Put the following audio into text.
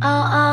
Oh, oh.